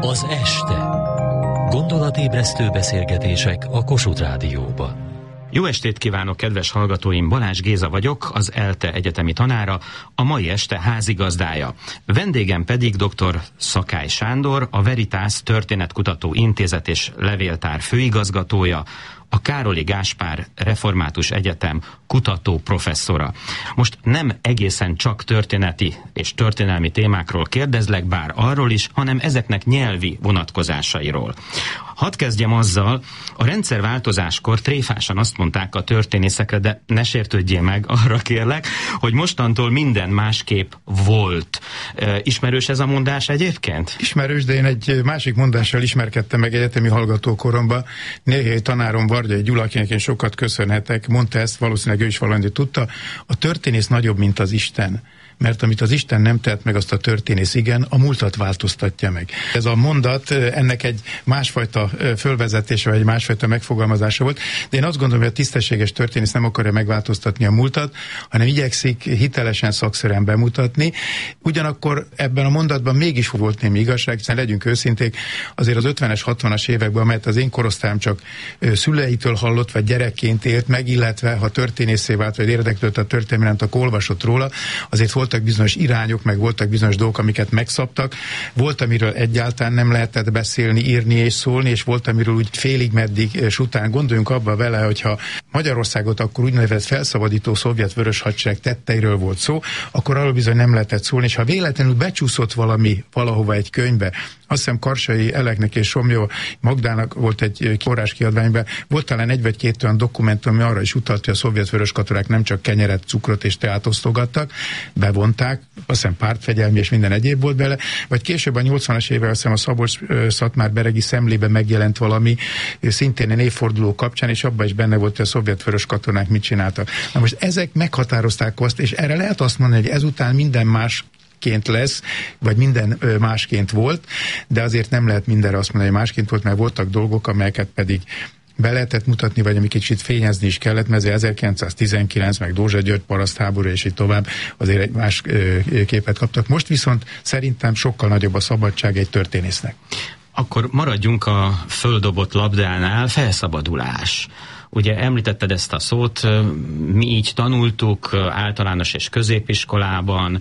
Az este. Gondolatébresztő beszélgetések a Kossuth Rádióba. Jó estét kívánok, kedves hallgatóim! Balázs Géza vagyok, az ELTE egyetemi tanára, a mai este házigazdája. Vendégem pedig dr. Szakály Sándor, a Veritas Történetkutató Intézet és Levéltár főigazgatója, a Károli Gáspár Református Egyetem kutató professzora. Most nem egészen csak történeti és történelmi témákról kérdezlek, bár arról is, hanem ezeknek nyelvi vonatkozásairól. Hadd kezdjem azzal, a rendszerváltozáskor tréfásan azt mondták a történészekre, de ne sértődjél meg, arra kérlek, hogy mostantól minden másképp volt. Ismerős ez a mondás egyébként? Ismerős, de én egy másik mondással ismerkedtem meg egyetemi hallgatókoromban. Néhány tanárom Vargyai Gyula, akinek én sokat köszönhetek, mondta ezt, valószínűleg ő is valamit tudta. A történész nagyobb, mint az Isten mert amit az Isten nem tett meg, azt a történész igen, a múltat változtatja meg. Ez a mondat ennek egy másfajta fölvezetése, vagy egy másfajta megfogalmazása volt, de én azt gondolom, hogy a tisztességes történész nem akarja megváltoztatni a múltat, hanem igyekszik hitelesen szakszerűen bemutatni. Ugyanakkor ebben a mondatban mégis volt némi igazság, hiszen legyünk őszinték, azért az 50-es, 60-as években, amelyet az én korosztályom csak szüleitől hallott, vagy gyerekként élt meg, illetve ha történészé vált, vagy érdeklődött a történelmet, akkor olvasott róla, azért volt voltak bizonyos irányok, meg voltak bizonyos dolgok, amiket megszabtak. Volt, amiről egyáltalán nem lehetett beszélni, írni és szólni, és volt, amiről úgy félig meddig és után gondoljunk abba vele, hogyha Magyarországot akkor úgynevezett felszabadító szovjet vörös hadsereg tetteiről volt szó, akkor arról bizony nem lehetett szólni, és ha véletlenül becsúszott valami valahova egy könyvbe, azt hiszem Karsai Eleknek és Somjó Magdának volt egy forrás kiadványban, volt talán egy vagy két olyan dokumentum, ami arra is utalt, hogy a szovjet vörös katonák nem csak kenyeret, cukrot és teát osztogattak, bevonták, azt hiszem pártfegyelmi és minden egyéb volt bele, vagy később a 80-as évek azt hiszem a Szabolcs Szatmár Beregi szemlébe megjelent valami, szintén évforduló kapcsán, és abban is benne volt, hogy a szovjet vörös katonák mit csináltak. Na most ezek meghatározták azt, és erre lehet azt mondani, hogy ezután minden más másként lesz, vagy minden másként volt, de azért nem lehet mindenre azt mondani, hogy másként volt, mert voltak dolgok, amelyeket pedig be lehetett mutatni, vagy ami kicsit fényezni is kellett, mert 1919, meg Dózsa György parasztháború, és így tovább azért egy más képet kaptak. Most viszont szerintem sokkal nagyobb a szabadság egy történésznek. Akkor maradjunk a földobott labdánál, felszabadulás. Ugye említetted ezt a szót, mi így tanultuk általános és középiskolában,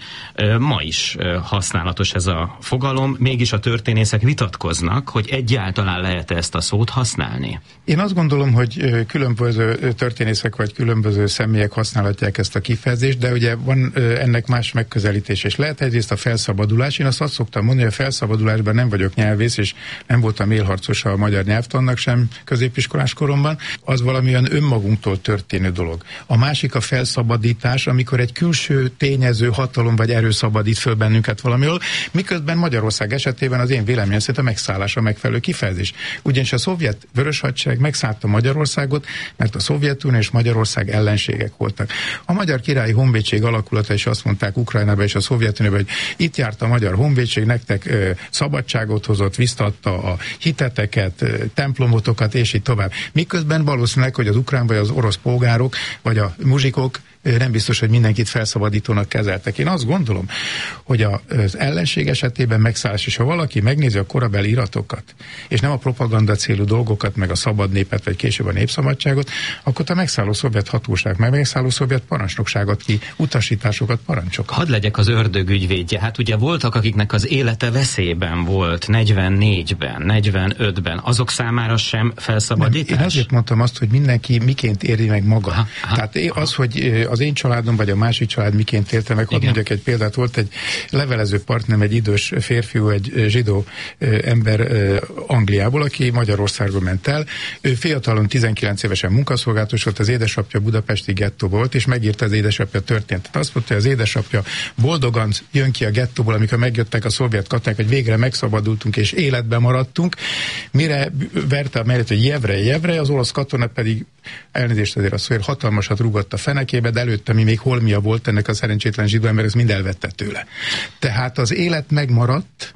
ma is használatos ez a fogalom, mégis a történészek vitatkoznak, hogy egyáltalán lehet -e ezt a szót használni. Én azt gondolom, hogy különböző történészek vagy különböző személyek használhatják ezt a kifejezést, de ugye van ennek más megközelítés, és lehet egyrészt a felszabadulás. Én azt, azt szoktam mondani, hogy a felszabadulásban nem vagyok nyelvész, és nem voltam élharcos a magyar nyelvtannak sem középiskolás koromban. Az valamilyen önmagunktól történő dolog. A másik a felszabadítás, amikor egy külső tényező hatalom vagy erő szabadít föl bennünket valamiről, miközben Magyarország esetében az én véleményem szerint a megszállás a megfelelő kifejezés. Ugyanis a szovjet vörös hadsereg megszállta Magyarországot, mert a Szovjetunió és Magyarország ellenségek voltak. A Magyar Királyi Honvédség alakulata is azt mondták Ukrajnába és a Szovjetunióba, hogy itt járt a Magyar Honvédség, nektek ö, szabadságot hozott, visszatta a hiteteket, ö, templomotokat, és így tovább. Miközben valószínűleg, hogy az ukrán vagy az orosz polgárok, vagy a muzsikok nem biztos, hogy mindenkit felszabadítónak kezeltek. Én azt gondolom, hogy az ellenség esetében megszállás, és ha valaki megnézi a korabeli iratokat, és nem a propaganda célú dolgokat, meg a szabad népet, vagy később a népszabadságot, akkor a megszálló szovjet hatóság, meg megszálló szovjet parancsnokságot ki, utasításokat, parancsokat. Hadd legyek az ördög ügyvédje. Hát ugye voltak, akiknek az élete veszélyben volt 44-ben, 45-ben. Azok számára sem felszabadítás? Nem, én azért mondtam azt, hogy mindenki miként éri meg maga. Aha, aha, Tehát az, hogy az én családom, vagy a másik család miként élte meg, hadd mondjak egy példát, volt egy levelező partnerem, egy idős férfiú, egy zsidó ember Angliából, aki Magyarországon ment el. Ő fiatalon 19 évesen munkaszolgálatos volt, az édesapja budapesti gettó volt, és megírta az édesapja történt. Tehát azt mondta, hogy az édesapja boldogan jön ki a gettóból, amikor megjöttek a szovjet katonák, hogy végre megszabadultunk és életben maradtunk, mire verte a mellett, hogy jevre, jevre, az olasz katona pedig elnézést azért az, hogy hatalmasat rugott a fenekébe, de előtte mi még holmia volt ennek a szerencsétlen zsidó ember, ez mind elvette tőle. Tehát az élet megmaradt,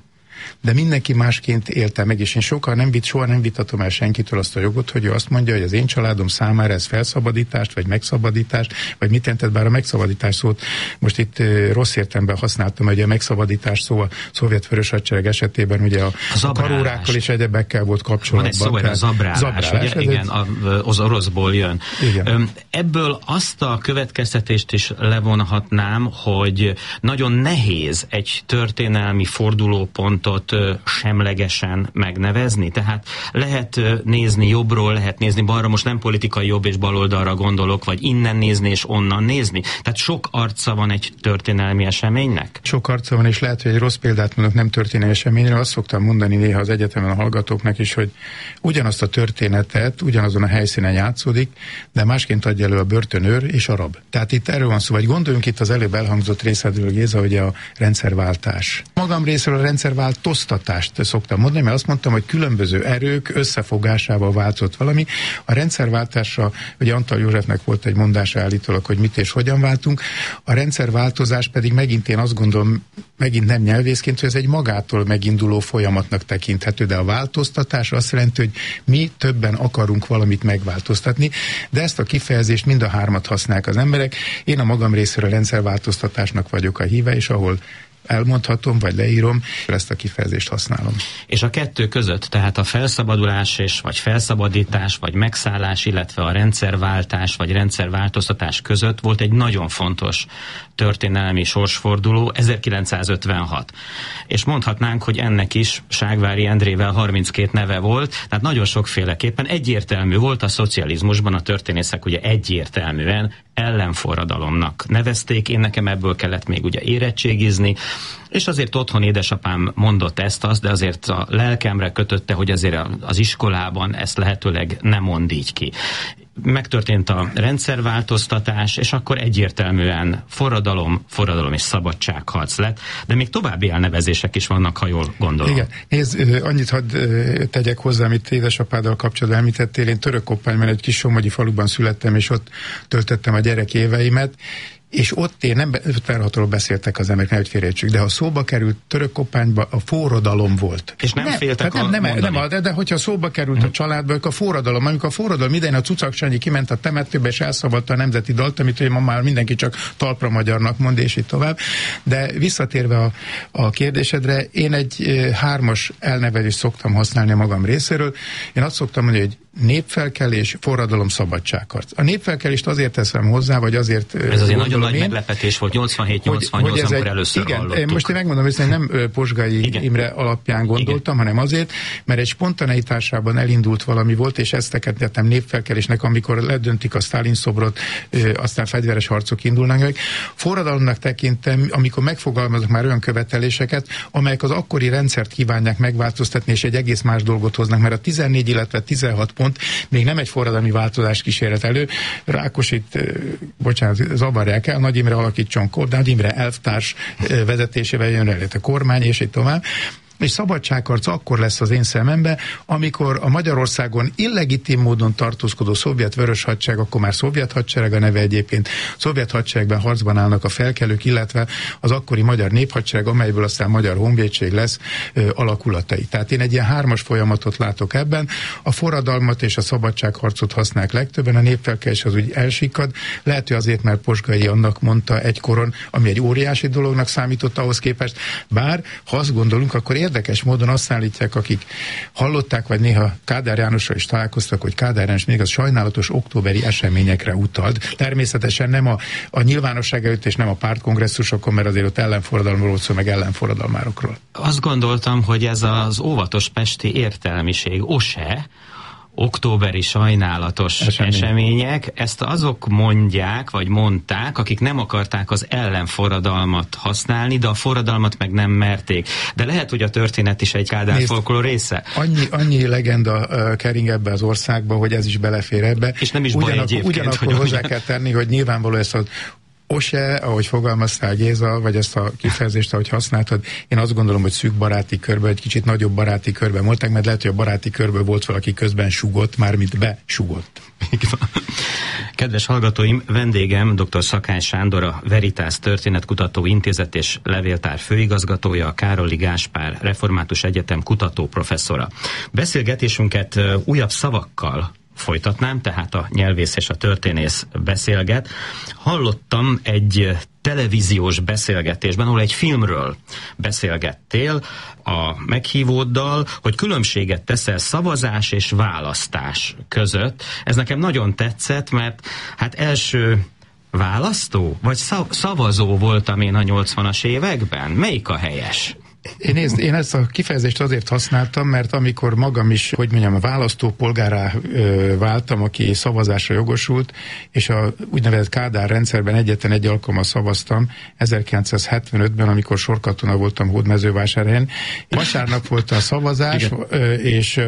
de mindenki másként élte meg, és én sokkal nem vit, soha nem vitatom el senkitől azt a jogot, hogy ő azt mondja, hogy az én családom számára ez felszabadítást, vagy megszabadítást, vagy mit jelentett, bár a megszabadítás szót most itt rossz értemben használtam, hogy a megszabadítás szó a szovjet vörös hadsereg esetében ugye a, a karórákkal és egyebekkel volt kapcsolatban. Van egy szó, a zabrálás, zabrálás ugye? igen, az oroszból jön. Igen. Ebből azt a következtetést is levonhatnám, hogy nagyon nehéz egy történelmi fordulópontot semlegesen megnevezni, tehát lehet nézni jobbról, lehet nézni balra, most nem politikai jobb és baloldalra gondolok, vagy innen nézni és onnan nézni. Tehát sok arca van egy történelmi eseménynek? Sok arca van, és lehet, hogy egy rossz példát mondok nem történelmi eseményre, azt szoktam mondani néha az egyetemen a hallgatóknak is, hogy ugyanazt a történetet, ugyanazon a helyszínen játszódik, de másként adja elő a börtönőr és a rab. Tehát itt erről van szó, vagy gondoljunk itt az előbb elhangzott részedről, Géza, hogy a rendszerváltás. Magam részéről a rendszerváltoztatást szoktam mondani, mert azt mondtam, hogy különböző erők összefogásával változott valami. A rendszerváltásra, ugye Antal Józsefnek volt egy mondása állítólag, hogy mit és hogyan váltunk. A rendszerváltozás pedig megint én azt gondolom, megint nem nyelvészként, hogy ez egy magától meginduló folyamatnak tekinthető, de a változtatás azt jelenti, hogy mi többen akarunk valamit megváltoztatni, de ezt a kifejezést mind a hármat használják az emberek. Én a magam részéről rendszerváltoztatásnak vagyok a híve, és ahol elmondhatom, vagy leírom, ezt a kifejezést használom. És a kettő között, tehát a felszabadulás és vagy felszabadítás, vagy megszállás, illetve a rendszerváltás, vagy rendszerváltoztatás között volt egy nagyon fontos történelmi sorsforduló, 1956. És mondhatnánk, hogy ennek is Ságvári Endrével 32 neve volt, tehát nagyon sokféleképpen egyértelmű volt a szocializmusban, a történészek ugye egyértelműen ellenforradalomnak nevezték, én nekem ebből kellett még ugye érettségizni, és azért otthon édesapám mondott ezt, azt, de azért a lelkemre kötötte, hogy azért az iskolában ezt lehetőleg nem mond így ki megtörtént a rendszerváltoztatás, és akkor egyértelműen forradalom, forradalom és szabadságharc lett, de még további elnevezések is vannak, ha jól gondolom. Igen, nézd, annyit hadd tegyek hozzá, amit édesapáddal kapcsolatban említettél, én török egy kis somogyi faluban születtem, és ott töltöttem a gyerek éveimet, és ott én nem felhatóról beszéltek az emberek, nehogy félrejtsük, de ha szóba került török kopányba, a forradalom volt. És nem, nem féltek nem, nem, nem, nem, de, de hogyha szóba került hmm. a családba, akkor a forradalom, amikor a forradalom idején a Cucak Sanyi kiment a temetőbe, és elszabadta a nemzeti dalt, amit hogy ma már mindenki csak talpra magyarnak mond, és így tovább. De visszatérve a, a kérdésedre, én egy e, hármas elnevezést szoktam használni magam részéről. Én azt szoktam mondani, hogy népfelkelés, forradalom, szabadságharc. A népfelkelést azért teszem hozzá, vagy azért Ez azért nagyon nagy én, meglepetés volt 87-88, amikor egy, először igen, hallottuk. Most én megmondom, hogy nem Posgai igen. Imre alapján gondoltam, igen. hanem azért, mert egy spontaneitásában elindult valami volt, és ezt tekintettem népfelkelésnek, amikor ledöntik a Stalin szobrot, aztán fegyveres harcok indulnak meg. Forradalomnak tekintem, amikor megfogalmazok már olyan követeléseket, amelyek az akkori rendszert kívánják megváltoztatni, és egy egész más dolgot hoznak, mert a 14, illetve 16 pont. Még nem egy forradalmi változás kísérlet elő. Rákosit, bocsánat, zavarják el, Nagy Imre alakítson Kordád Imre elvtárs vezetésével jön el a kormány, és így tovább és szabadságharc akkor lesz az én szemembe, amikor a Magyarországon illegitim módon tartózkodó szovjet vörös hadsereg, akkor már szovjet hadsereg a neve egyébként, szovjet hadseregben harcban állnak a felkelők, illetve az akkori magyar néphadsereg, amelyből aztán magyar honvédség lesz ö, alakulatai. Tehát én egy ilyen hármas folyamatot látok ebben. A forradalmat és a szabadságharcot használják legtöbben, a népfelkelés az úgy elsikad. Lehet, hogy azért, mert Posgai annak mondta egykoron, ami egy óriási dolognak számított ahhoz képest, bár ha azt gondolunk, akkor érdekes módon azt állítják, akik hallották, vagy néha Kádár Jánosra is találkoztak, hogy Kádár János még az sajnálatos októberi eseményekre utalt. Természetesen nem a, a nyilvánosság előtt és nem a pártkongresszusokon, mert azért ott ellenforradalomról szó, meg ellenforradalmárokról. Azt gondoltam, hogy ez az óvatos pesti értelmiség, OSE, októberi sajnálatos Esemény. események, ezt azok mondják, vagy mondták, akik nem akarták az ellenforradalmat használni, de a forradalmat meg nem merték. De lehet, hogy a történet is egy Kádár folklór része. Annyi, annyi legenda kering ebbe az országba, hogy ez is belefér ebbe. És nem is baj ugyanakkor, ugyanakkor hozzá kell tenni, hogy nyilvánvaló ezt az Ose, ahogy fogalmaztál Géza, vagy ezt a kifejezést, ahogy használtad, én azt gondolom, hogy szűk baráti körbe, egy kicsit nagyobb baráti körbe voltak, mert lehet, hogy a baráti körből volt valaki közben sugott, mármint besugott. Kedves hallgatóim, vendégem dr. Szakány Sándor, a Veritas Történetkutató Intézet és Levéltár főigazgatója, a Károli Gáspár Református Egyetem kutató professzora. Beszélgetésünket újabb szavakkal folytatnám, tehát a nyelvész és a történész beszélget. Hallottam egy televíziós beszélgetésben, ahol egy filmről beszélgettél a meghívóddal, hogy különbséget teszel szavazás és választás között. Ez nekem nagyon tetszett, mert hát első választó, vagy szavazó voltam én a 80-as években? Melyik a helyes? Én, nézd, én ezt a kifejezést azért használtam, mert amikor magam is, hogy mondjam, a választópolgárá ö, váltam, aki szavazásra jogosult, és a úgynevezett Kádár rendszerben egyetlen egy alkalommal szavaztam, 1975-ben, amikor sorkatona voltam Hódmezővásárhelyen. Vasárnap volt a szavazás, ö, és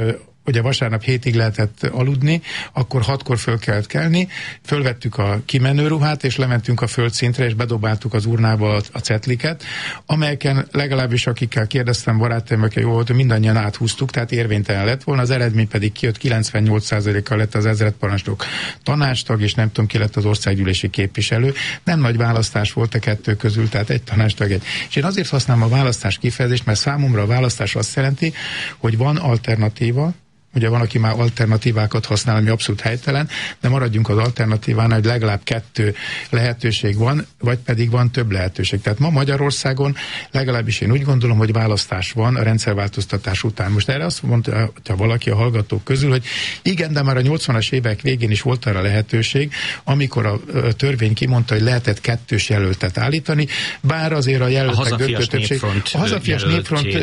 ugye vasárnap hétig lehetett aludni, akkor hatkor föl kellett kelni, fölvettük a kimenő ruhát, és lementünk a földszintre, és bedobáltuk az urnába a, cetliket, amelyeken legalábbis akikkel kérdeztem barátaim, jó volt, hogy mindannyian áthúztuk, tehát érvénytelen lett volna, az eredmény pedig kijött, 98%-kal lett az ezredparancsnok tanástag, és nem tudom ki lett az országgyűlési képviselő. Nem nagy választás volt a kettő közül, tehát egy tanástag egy. És én azért használom a választás kifejezést, mert számomra a választás azt jelenti, hogy van alternatíva, Ugye van, aki már alternatívákat használ, ami abszolút helytelen, de maradjunk az alternatívánál, hogy legalább kettő lehetőség van, vagy pedig van több lehetőség. Tehát ma Magyarországon legalábbis én úgy gondolom, hogy választás van a rendszerváltoztatás után. Most erre azt mondta valaki a hallgatók közül, hogy igen, de már a 80-as évek végén is volt arra lehetőség, amikor a törvény kimondta, hogy lehetett kettős jelöltet állítani, bár azért a jelöltek döntő többség. A hazafias népfront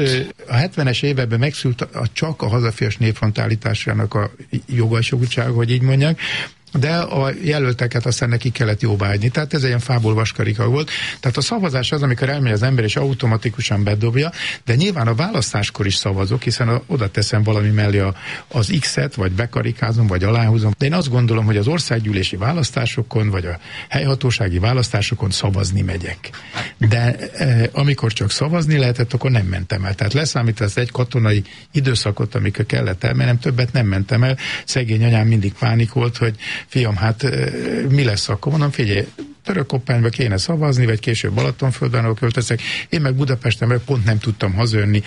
a 70-es években megszült a, csak a hazafias népfront állításának a jogosultsága, hogy így mondják, de a jelölteket aztán neki kellett jóváhagyni. Tehát ez egy ilyen fából vaskarika volt. Tehát a szavazás az, amikor elmegy az ember és automatikusan bedobja, de nyilván a választáskor is szavazok, hiszen a, oda teszem valami mellé a, az X-et, vagy bekarikázom, vagy aláhúzom. De én azt gondolom, hogy az országgyűlési választásokon, vagy a helyhatósági választásokon szavazni megyek. De e, amikor csak szavazni lehetett, akkor nem mentem el. Tehát leszámítva ezt egy katonai időszakot, amikor kellett elmennem, többet nem mentem el. Szegény anyám mindig pánikolt, hogy fiam, hát mi lesz akkor? Mondom, figyelj, Törökoppányba kéne szavazni, vagy később Balatonföldben, ahol költözek. Én meg Budapesten meg pont nem tudtam hazajönni.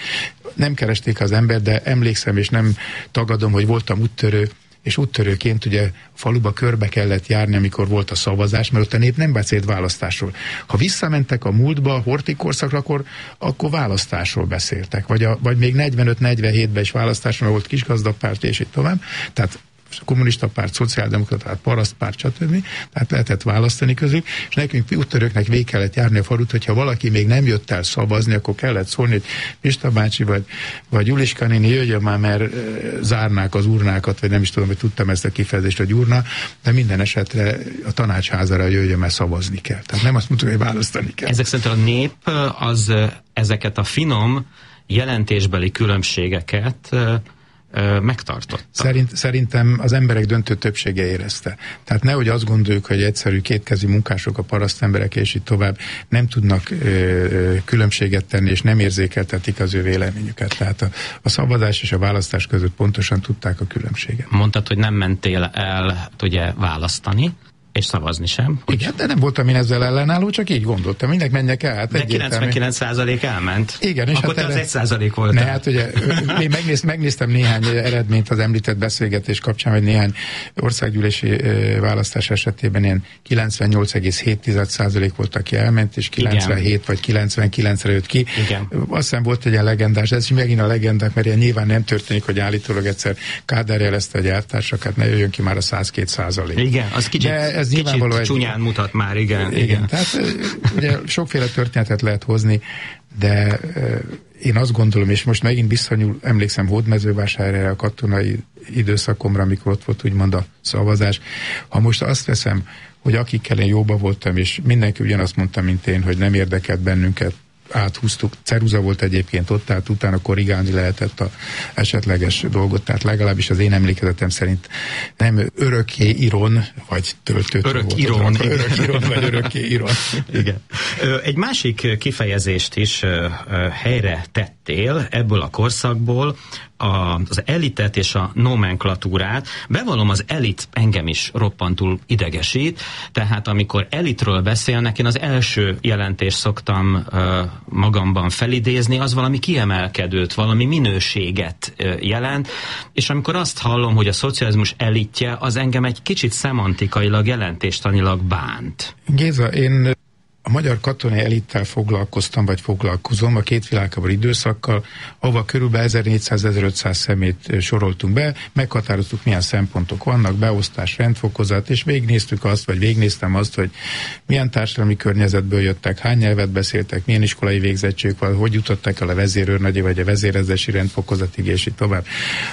Nem keresték az ember, de emlékszem, és nem tagadom, hogy voltam úttörő, és úttörőként ugye faluba körbe kellett járni, amikor volt a szavazás, mert ott a nép nem beszélt választásról. Ha visszamentek a múltba, a hortikorszakra, akkor, akkor választásról beszéltek, vagy, a, vagy még 45-47-ben is választásról volt kisgazdapárt, és így tovább. Tehát kommunista párt, szociáldemokrata párt, parasztpárt, stb. Tehát lehetett választani közük, és nekünk úttörőknek végig kellett járni a falut, hogyha valaki még nem jött el szavazni, akkor kellett szólni, hogy Pista bácsi vagy, vagy Juliska néni jöjjön már, mert zárnák az urnákat, vagy nem is tudom, hogy tudtam ezt a kifejezést, hogy urna, de minden esetre a tanácsházára jöjjön, mert szavazni kell. Tehát nem azt mondtuk, hogy választani kell. Ezek szerint a nép az ezeket a finom jelentésbeli különbségeket megtartotta. Szerint, szerintem az emberek döntő többsége érezte. Tehát nehogy azt gondoljuk, hogy egyszerű kétkezi munkások, a parasztemberek és így tovább nem tudnak ö, különbséget tenni, és nem érzékeltetik az ő véleményüket. Tehát a, a szavazás és a választás között pontosan tudták a különbséget. Mondtad, hogy nem mentél el ugye választani, és szavazni sem. Igen, de nem voltam én ezzel ellenálló, csak így gondoltam, mindek menjek el. Hát de 99% elment. Igen, és Akkor hát te az 1% volt. Ne, hát ugye, én megnéz, megnéztem néhány eredményt az említett beszélgetés kapcsán, hogy néhány országgyűlési választás esetében ilyen 98,7% volt, aki elment, és 97 Igen. vagy 99-re jött ki. Igen. Azt hiszem volt egy ilyen legendás, ez is megint a legendák, mert ilyen nyilván nem történik, hogy állítólag egyszer Kádár jelezte a gyártársak, hát ne jöjjön ki már a 102 százalék. Igen, az kicsit De ez Kicsit nyilvánvaló egy... csúnyán mutat már, igen. Igen, igen. tehát ugye sokféle történetet lehet hozni, de én azt gondolom, és most megint visszanyúl, emlékszem Hódmezővásárra a katonai időszakomra, amikor ott volt úgymond a szavazás. Ha most azt veszem, hogy akikkel én jóba voltam, és mindenki ugyanazt mondta, mint én, hogy nem érdekelt bennünket áthúztuk. Ceruza volt egyébként ott, tehát utána korrigálni lehetett a esetleges dolgot, tehát legalábbis az én emlékezetem szerint nem örökké iron, vagy töltőt Örök volt iron. Örök iron, vagy örökké iron. Igen. Egy másik kifejezést is helyre tettél ebből a korszakból, a, az elitet és a nomenklatúrát. Bevallom, az elit engem is roppantul idegesít, tehát amikor elitről beszélnek, én az első jelentést szoktam uh, magamban felidézni, az valami kiemelkedőt, valami minőséget uh, jelent, és amikor azt hallom, hogy a szocializmus elitje, az engem egy kicsit szemantikailag, jelentéstanilag bánt. Géza, én a magyar katonai elittel foglalkoztam, vagy foglalkozom a két világháború időszakkal, ahova körülbelül 1400-1500 szemét soroltunk be, meghatároztuk, milyen szempontok vannak, beosztás, rendfokozat, és végignéztük azt, vagy végignéztem azt, hogy milyen társadalmi környezetből jöttek, hány nyelvet beszéltek, milyen iskolai végzettségük van, hogy jutottak el a vezérőrnagyi, vagy a vezérezési rendfokozatig, és így tovább.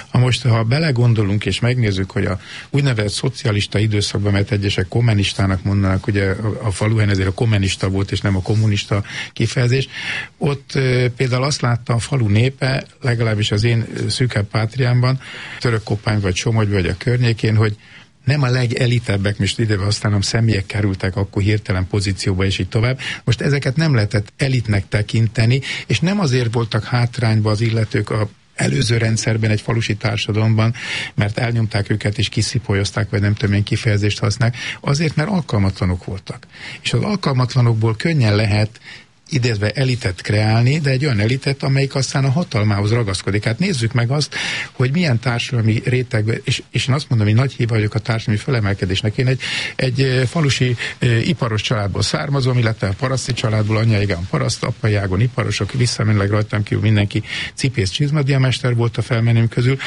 Ha most, ha belegondolunk, és megnézzük, hogy a úgynevezett szocialista időszakban, mert egyesek kommunistának mondanak, ugye a, faluhelyen ezért a kommunista kommunista volt, és nem a kommunista kifejezés. Ott például azt látta a falu népe, legalábbis az én szűkebb pátriámban, török vagy Somogy vagy a környékén, hogy nem a legelitebbek, most ide aztán személyek kerültek akkor hirtelen pozícióba, és így tovább. Most ezeket nem lehetett elitnek tekinteni, és nem azért voltak hátrányba az illetők a előző rendszerben, egy falusi társadalomban, mert elnyomták őket és kiszipolyozták, vagy nem tudom, kifejezést használják, azért, mert alkalmatlanok voltak. És az alkalmatlanokból könnyen lehet idézve elitet kreálni, de egy olyan elitet, amelyik aztán a hatalmához ragaszkodik. Hát nézzük meg azt, hogy milyen társadalmi rétegben, és, és én azt mondom, hogy nagy híva vagyok a társadalmi felemelkedésnek. Én egy, egy falusi e, iparos családból származom, illetve a paraszti családból, anyjaigán paraszt, apajágon iparosok, visszamenőleg rajtam kívül mindenki cipész csizmadiamester volt a felmenőm közül,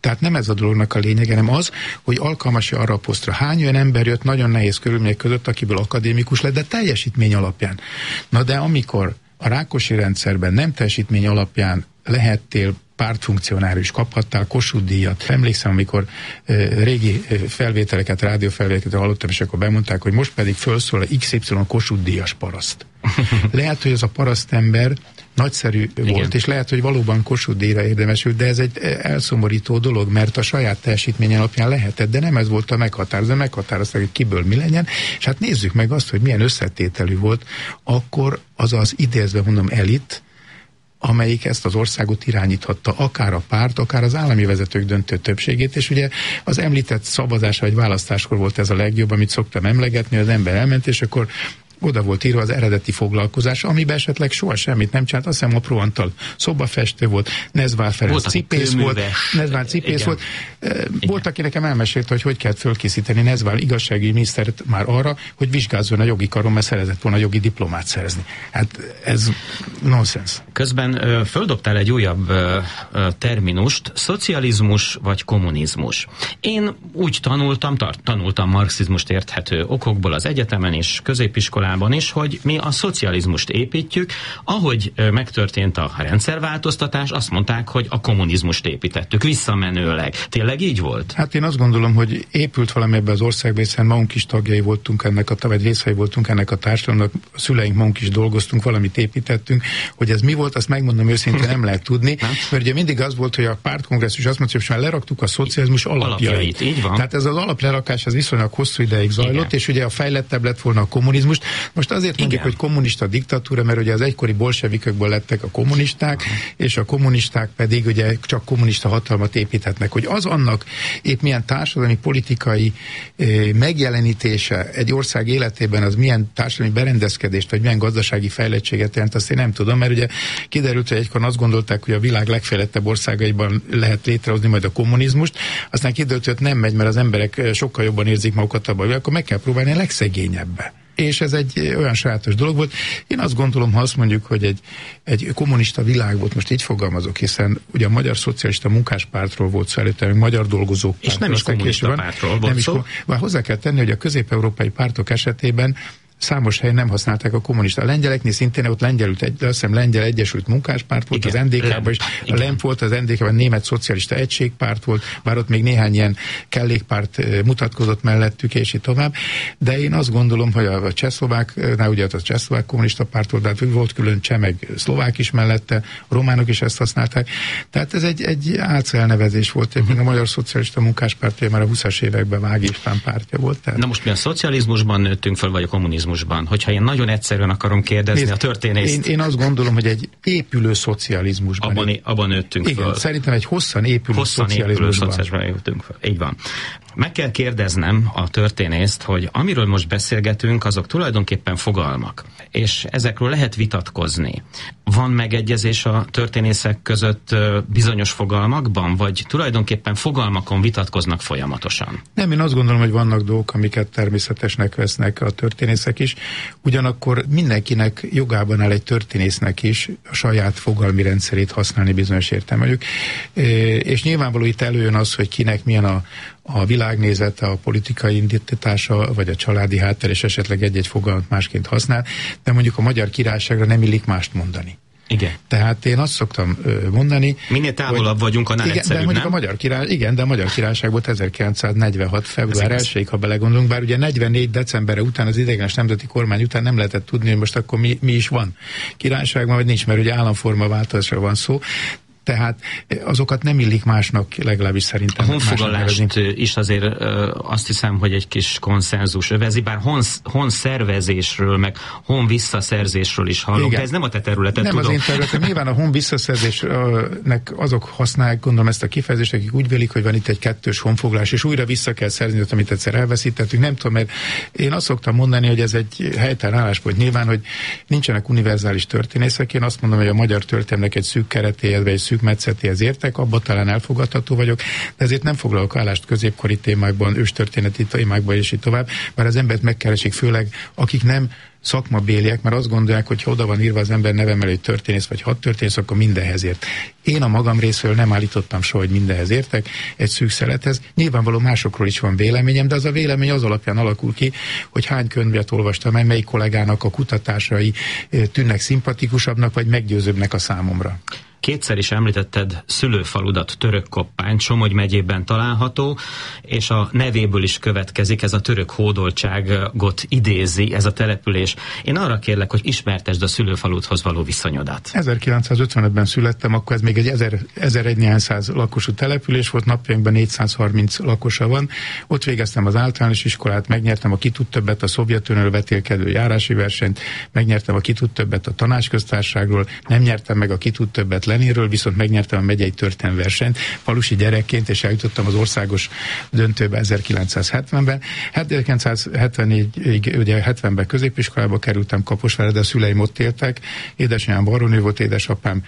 tehát nem ez a dolognak a lényege, hanem az, hogy alkalmas-e arra a posztra. Hány olyan ember jött nagyon nehéz körülmények között, akiből akadémikus lett, de teljesítmény alapján. Na de amikor a rákosi rendszerben nem teljesítmény alapján lehettél pártfunkcionárius, kaphattál Kossuth díjat. Emlékszem, amikor e, régi felvételeket, rádiófelvételeket hallottam, és akkor bemondták, hogy most pedig felszól a XY Kossuth díjas paraszt. Lehet, hogy ez a parasztember nagyszerű Igen. volt, és lehet, hogy valóban Kossuth díjra érdemesült, de ez egy elszomorító dolog, mert a saját teljesítmény alapján lehetett, de nem ez volt a meghatározó, meghatározták, hogy kiből mi legyen, és hát nézzük meg azt, hogy milyen összetételű volt akkor az az idézve mondom elit, amelyik ezt az országot irányíthatta, akár a párt, akár az állami vezetők döntő többségét, és ugye az említett szavazás vagy választáskor volt ez a legjobb, amit szoktam emlegetni, az ember elment, és akkor oda volt írva az eredeti foglalkozás, amiben esetleg soha semmit nem csinált, azt hiszem apró Antal szobafestő volt, Nezvár Ferenc volt cipész volt, Nezvár cipész volt. Volt, aki nekem elmesélte, hogy hogy kellett fölkészíteni Nezvár igazsági minisztert már arra, hogy vizsgázzon a jogi karon, mert szerezett volna jogi diplomát szerezni. Hát ez nonsens. Közben földobtál egy újabb terminust, szocializmus vagy kommunizmus. Én úgy tanultam, tart, tanultam marxizmust érthető okokból az egyetemen és középiskolában, iskolában is, hogy mi a szocializmust építjük, ahogy megtörtént a rendszerváltoztatás, azt mondták, hogy a kommunizmust építettük visszamenőleg. Tényleg így volt? Hát én azt gondolom, hogy épült valami ebbe az országba, hiszen magunk is tagjai voltunk ennek a, vagy részei voltunk ennek a társadalomnak, a szüleink magunk is dolgoztunk, valamit építettünk, hogy ez mi volt, azt megmondom őszintén nem lehet tudni, mert ugye mindig az volt, hogy a pártkongresszus azt mondta, hogy már leraktuk a szocializmus alapjait. alapjait így van. Tehát ez az alaplerakás az viszonylag hosszú ideig zajlott, Igen. és ugye a fejlettebb lett volna a kommunizmus, most azért Igen. mondjuk, hogy kommunista diktatúra, mert ugye az egykori bolsevikökből lettek a kommunisták, és a kommunisták pedig ugye csak kommunista hatalmat építhetnek. Hogy az annak épp milyen társadalmi, politikai eh, megjelenítése egy ország életében, az milyen társadalmi berendezkedést, vagy milyen gazdasági fejlettséget jelent, azt én nem tudom, mert ugye kiderült, hogy egykor azt gondolták, hogy a világ legfejlettebb országaiban lehet létrehozni majd a kommunizmust, aztán kiderült, hogy nem megy, mert az emberek sokkal jobban érzik magukat abban, hogy akkor meg kell próbálni a legszegényebbe és ez egy olyan sajátos dolog volt. Én azt gondolom, ha azt mondjuk, hogy egy, egy kommunista világ volt, most így fogalmazok, hiszen ugye a Magyar Szocialista Munkáspártról volt szó előtte, Magyar Dolgozók És nem is kommunista pártról volt nem szó. Is, hozzá kell tenni, hogy a közép-európai pártok esetében számos helyen nem használták a kommunista. A lengyeleknél szintén ott lengyelült, egy, azt hiszem lengyel egyesült munkáspárt volt, igen, az NDK-ban is, a LEMP volt, az NDK-ban német szocialista egységpárt volt, bár ott még néhány ilyen kellékpárt mutatkozott mellettük, és így tovább. De én azt gondolom, hogy a, a csehszlováknál ugye a csehszlovák kommunista párt volt, de hát volt külön cseh, meg szlovák is mellette, a románok is ezt használták. Tehát ez egy, egy álcelnevezés volt, uh-huh. a Magyar Szocialista Munkáspártja már a 20-as években Vág István pártja volt. Tehát... Na most mi a szocializmusban nőttünk fel, vagy a kommunizmusban? Hogyha én nagyon egyszerűen akarom kérdezni Nézd, a történést. Én, én azt gondolom, hogy egy épülő szocializmusban. Abban, abban nőttünk igen, fel. szerintem egy hosszan épülő hosszan szocializmusban. Épülő szocializmusban fel. Így van. Meg kell kérdeznem a történészt, hogy amiről most beszélgetünk, azok tulajdonképpen fogalmak, és ezekről lehet vitatkozni. Van megegyezés a történészek között bizonyos fogalmakban, vagy tulajdonképpen fogalmakon vitatkoznak folyamatosan? Nem, én azt gondolom, hogy vannak dolgok, amiket természetesnek vesznek a történészek is, ugyanakkor mindenkinek jogában áll egy történésznek is a saját fogalmi rendszerét használni bizonyos értelmezők. És nyilvánvaló itt előjön az, hogy kinek milyen a, a világnézete, a politikai indítása, vagy a családi háttér, és esetleg egy-egy fogalmat másként használ, de mondjuk a magyar királyságra nem illik mást mondani. Igen. Tehát én azt szoktam mondani. Minél távolabb hogy, vagyunk, annál igen, egyszerűbb, de mondjuk nem? a magyar király, igen, de a magyar királyság volt 1946. február 1 ha belegondolunk, bár ugye 44 decemberre után az idegenes nemzeti kormány után nem lehetett tudni, hogy most akkor mi, mi is van királyságban, vagy nincs, mert ugye államforma változásra van szó, tehát azokat nem illik másnak, legalábbis szerintem. A honfoglalást is azért azt hiszem, hogy egy kis konszenzus övezi, bár hon, hon szervezésről, meg hon visszaszerzésről is Igen. de ez nem a te területed, Nem tudom. az én területem, nyilván a hon visszaszerzésnek azok használják, gondolom ezt a kifejezést, akik úgy vélik, hogy van itt egy kettős honfoglás, és újra vissza kell szerzni, amit egyszer elveszítettünk. Nem tudom, mert én azt szoktam mondani, hogy ez egy helytelen álláspont. Nyilván, hogy nincsenek univerzális történészek, én azt mondom, hogy a magyar történelmnek egy szűk keretéhez, vagy egy szűk metszetéhez értek, abban talán elfogadható vagyok, de ezért nem foglalok állást középkori témákban, őstörténeti témákban és így tovább, mert az embert megkeresik, főleg akik nem szakmabéliek, mert azt gondolják, hogy ha oda van írva az ember nevem elő, történész vagy hat történész, akkor mindenhez ért. Én a magam részéről nem állítottam soha, hogy mindenhez értek, egy szűk szelethez. Nyilvánvaló másokról is van véleményem, de az a vélemény az alapján alakul ki, hogy hány könyvet olvastam, melyik kollégának a kutatásai eh, tűnnek szimpatikusabbnak, vagy meggyőzőbbnek a számomra. Kétszer is említetted szülőfaludat török koppány, Somogy megyében található, és a nevéből is következik, ez a török hódoltságot idézi, ez a település. Én arra kérlek, hogy ismertesd a szülőfaludhoz való viszonyodat. 1955-ben születtem, akkor ez még egy 1100 lakosú település volt, napjainkban 430 lakosa van. Ott végeztem az általános iskolát, megnyertem a kitut többet a Szovjetunióról vetélkedő járási versenyt, megnyertem a kitut többet a tanácsköztárságról, nem nyertem meg a kitut többet Leninről, viszont megnyertem a megyei versenyt falusi gyerekként, és eljutottam az országos döntőbe 1970-ben. 1974-ig, ugye 70-ben középiskolába kerültem Kaposvárra, de a szüleim ott éltek. Édesanyám baronő volt, édesapám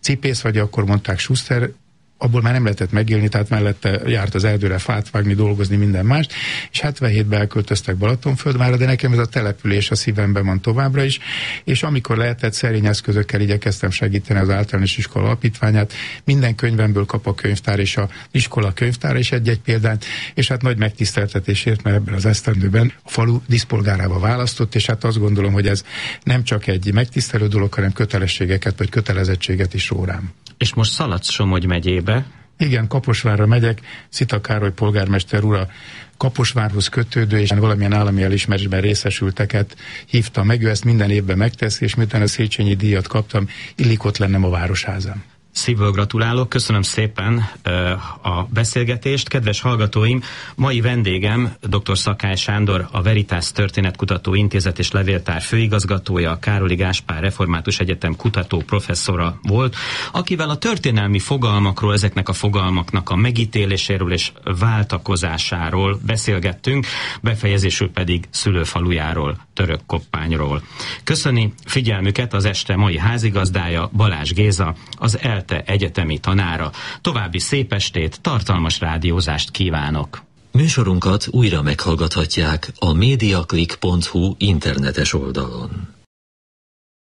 cipész, vagy akkor mondták Schuster, abból már nem lehetett megélni, tehát mellette járt az erdőre fát vágni, dolgozni, minden mást, és 77-ben elköltöztek Balatonföldvára, de nekem ez a település a szívemben van továbbra is, és amikor lehetett szerény eszközökkel igyekeztem segíteni az általános iskola alapítványát, minden könyvemből kap a könyvtár és a iskola könyvtár és egy-egy példát, és hát nagy megtiszteltetésért, mert ebben az esztendőben a falu diszpolgárába választott, és hát azt gondolom, hogy ez nem csak egy megtisztelő dolog, hanem kötelességeket vagy kötelezettséget is rórám. És most szaladsz Somogy megyébe. Igen, Kaposvárra megyek, Szita Károly polgármester ura Kaposvárhoz kötődő és valamilyen állami elismerésben részesülteket hívta meg, ő ezt minden évben megteszi, és miután a Széchenyi díjat kaptam, illik ott lennem a városházam. Szívből gratulálok, köszönöm szépen a beszélgetést. Kedves hallgatóim, mai vendégem dr. Szakály Sándor, a Veritas Történetkutató Intézet és Levéltár főigazgatója, a Károli Gáspár Református Egyetem kutató professzora volt, akivel a történelmi fogalmakról, ezeknek a fogalmaknak a megítéléséről és váltakozásáról beszélgettünk, befejezésül pedig szülőfalujáról, török koppányról. Köszöni figyelmüket az este mai házigazdája Balázs Géza, az ELT ELTE egyetemi tanára. További szép estét, tartalmas rádiózást kívánok! Műsorunkat újra meghallgathatják a mediaclick.hu internetes oldalon.